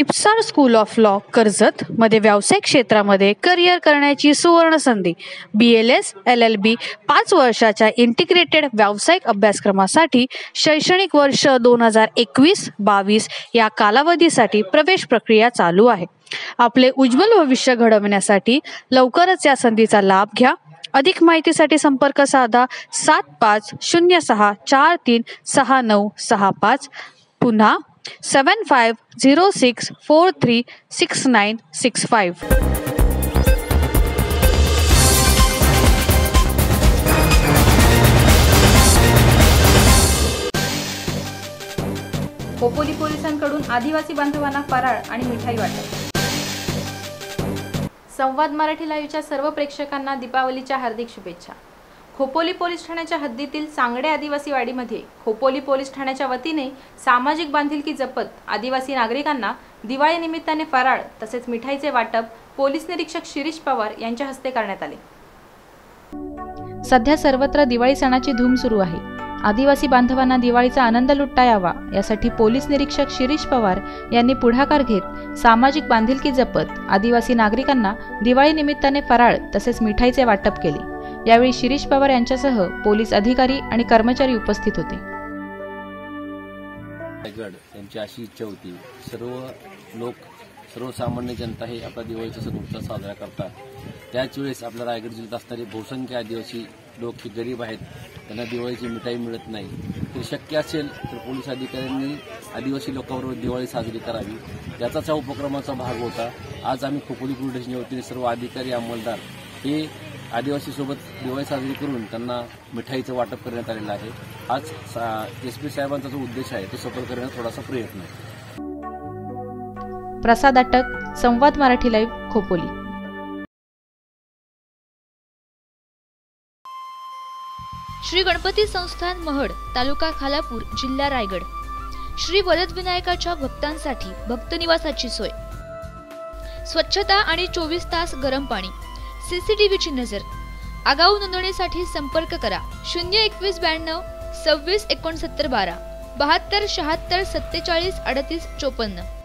Ipsar school of law Karjat मध्ये व्यावसायिक क्षेत्रामध्ये करिअर करण्याची सुवर्ण संधी. B L S L L B पाच वर्षाच्या इंटिग्रेटेड व्यावसायिक अभ्यासक्रमासाठी शैक्षणिक वर्ष दोन हजार एकवीस बावीस या कालावधीसाठी प्रवेश प्रक्रिया चालू आहे. आपले उज्ज्वल भविष्य घडवण्यासाठी लवकरच या संधीचा लाभ घ्या. अधिक माहितीसाठी संपर्क साधा सात पाच शून्य सहा चार तीन सहा नऊ सहा पाच. पुन्हा seven five zero six four three six nine six five Khopoli पोलिसांकडून आदिवासी बांधवांना फराळ आणि मिठाई वाटप. संवाद मराठी लाईव्हच्या सर्व प्रेक्षकांना दीपावलीच्या हार्दिक शुभेच्छा. खोपोली पोलीस ठाण्याच्या हद्दीतील सांगडे आदिवासी वाडीमध्ये खोपोली पोलीस ठाण्याच्या वतीने सामाजिक बांधिलकी जपत आदिवासी नागरिकांना दिवाळी निमित्ताने फराळ तसेच मिठाईचे वाटप पोलीस निरीक्षक शिरीष पवार यांच्या हस्ते करण्यात आले. सध्या सर्वत्र दिवाळी सणाची धूम सुरू आहे. आदिवासी बांधवांना दिवाळीचा आनंद लुटता यावा यासाठी पोलीस निरीक्षक शिरीष पवार यांनी पुढाकार घेत सामाजिक बांधिलकी जपत आदिवासी नागरिकांना दिवाळी निमित्ताने फराळ तसेच मिठाईचे वाटप केले. यावेळी शिरीष पवार यांच्यासह पोलीस अधिकारी आणि कर्मचारी उपस्थित होते. रायगड यांची अशी इच्छा होती सर्व लोक सर्वसामान्य जनता हे आपला दिवाळीचा सण उत्सव साजरा करतात. त्याच वेळेस आपल्या रायगड जिल्ह्यात असणारे बहुसंख्य आदिवासी लोक हे गरीब आहेत त्यांना दिवाळीची मिठाई मिळत नाही. तर शक्य असेल तर पोलीस अधिकाऱ्यांनी आदिवासी लोकांबरोबर दिवाळी साजरी करावी. त्याचाच हा उपक्रमाचा भाग होता. आज आम्ही खोपोली पोलीस स्टेशनच्या वतीने सर्व अधिकारी अंमलदार हे आदिवासीसोबत दिवाळी साजरी करून त्यांना मिठाईचं वाटप करण्यात आलेलं आहे. आज एस पी साहेबांचा जो उद्देश आहे तो सफल करण्याचा थोडासा प्रयत्न आहे. प्रसाद अटक संवाद मराठी लाईव्ह खोपोली. श्री गणपती संस्थान महड तालुका खालापूर जिल्हा रायगड. श्री वरदविनायकाच्या भक्तांसाठी भक्तनिवासाची सोय. स्वच्छता आणि चोवीस तास गरम पाणी. सीसीटीव्हीची नजर. आगाऊ नोंदणीसाठी संपर्क करा. शून्य एकवीस ब्याण्णव सव्वीस एकोणसत्तर बारा बहात्तर शहात्तर सत्तेचाळीस अडतीस चोपन्न.